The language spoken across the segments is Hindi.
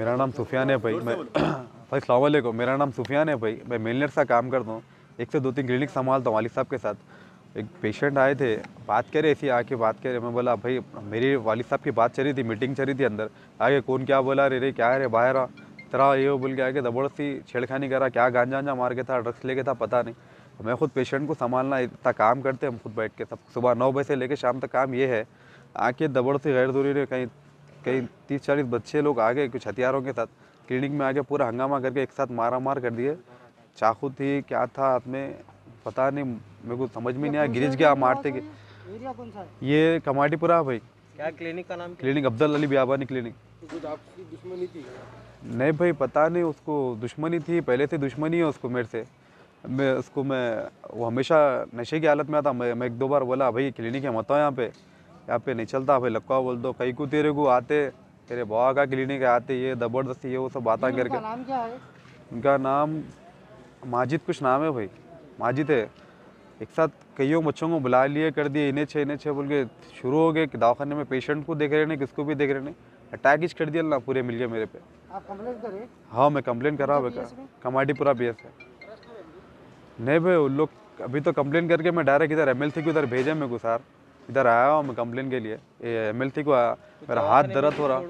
मेरा नाम सुफियान है भाई। मैं भाई सलाम वालेकुम मेरा नाम सुफियान है भाई। मैं मेलनेट से काम करता हूँ। एक से दो तीन क्लिनिक संभालता हूँ वालिद साहब के साथ। एक पेशेंट आए थे। बात करे ऐसी आके बात करे मैं बोला, भाई, मेरी वालिद साहब की बात चल थी मीटिंग चल थी अंदर। आगे कौन क्या बोला? रे रे क्या रे? बाहर आ। तेरा ये बोल के आगे सी छेड़खानी करा। क्या गांजा वांजा मार के था ड्रग्स लेके था, पता नहीं। मैं खुद पेशेंट को संभालना, इतना काम करते हम खुद बैठ के। सब सुबह नौ बजे से लेके शाम तक काम ये है। आके दबड़ से गैर ज़रूरी कहीं कई तीस चालीस बच्चे लोग आ गए कुछ हथियारों के साथ। क्लिनिक में आके पूरा हंगामा करके एक साथ मारा मार कर दिए। चाकू थी क्या था हाथ में पता नहीं मेरे को समझ में नहीं आया गिरिज गया मारते के एरिया कौन है? ये कमाटीपुरा भाई। क्या क्लिनिक का नाम क्लिनिक अब्दुल अली बियाबानी क्लिनिक। दुश्मनी थी? नहीं भाई पता नहीं उसको दुश्मनी थी पहले से दुश्मनी है उसको मेरे से। मैं उसको मैं वो हमेशा नशे की हालत में आता मैं मैं एक दो बार बोला भाई क्लिनिक है मत यहाँ पे। यहाँ पे नहीं चलता भाई लक्का बोल दो कहीं को तेरे को आते तेरे बुआ का क्लिनिक आते ये ज़बरदस्ती ये वो सब बातें करके। नाम क्या है? उनका नाम माजिद कुछ नाम है भाई। माजिद है। एक साथ कईयों बच्चों को बुला लिए कर दिए इन्हें छः इन्हें छः बोल के शुरू हो गए कि दवाखाने में पेशेंट को देख रहे नहीं किसको भी देख रहे नहीं। अटैक ही कर दिया ना पूरे मिल गए मेरे पे। आप कंप्लेंट करें हाँ? मैं कंप्लेन करा हुआ? कमाटीपुरा बी एस नहीं भाई उन लोग अभी तो कंप्लेन करके मैं डायरेक्ट इधर एम एल को उधर भेजा मेरे को सर। इधर आया हूँ मैं कंप्लेन के लिए। एम एल को आया मेरा हाथ दर्द हो रहा।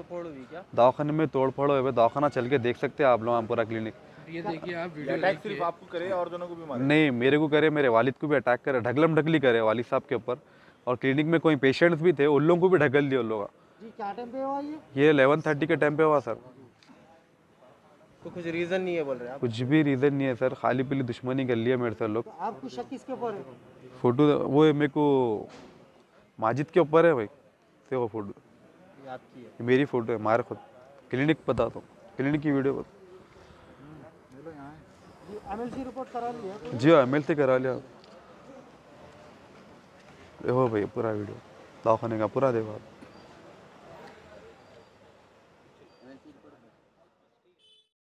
दवाखाने में तोड़ फोड़ हुए दवाखाना चल के देख सकते हैं आप लोग पूरा क्लिनिक ये देखिए आप वीडियो सिर्फ़ आपको करे और दोनों को भी मारे? नहीं मेरे को करे मेरे वालिद को भी अटैक करे ढगलम ढगली करे वालिद साहब के ऊपर। और क्लिनिक में कोई पेशेंट्स भी थे उन लोगों को भी ढगल दिया उन लोगों का। जी क्या टाइम पे हुआ ये? ये एलेवन थर्टी के टाइम पे हुआ सर तो कुछ रीजन नहीं है बोल रहे आप? कुछ भी रीज़न नहीं है सर खाली पीली दुश्मनी कर लिया मेरे से लोग। तो आपको शक किसके ऊपर है? फ़ोटो वो मेरे को माजिद के ऊपर है भाई। देखो वो फ़ोटो ये आपकी है। मेरी फ़ोटो है मारे खुद। क्लिनिक बताता हूँ क्लिनिक की वीडियो बता। जी एमएलसी रिपोर्ट करा जी हाँ एम से करा लिया। देखो भाई पूरा वीडियो। दवाखाने का पूरा देखो आप।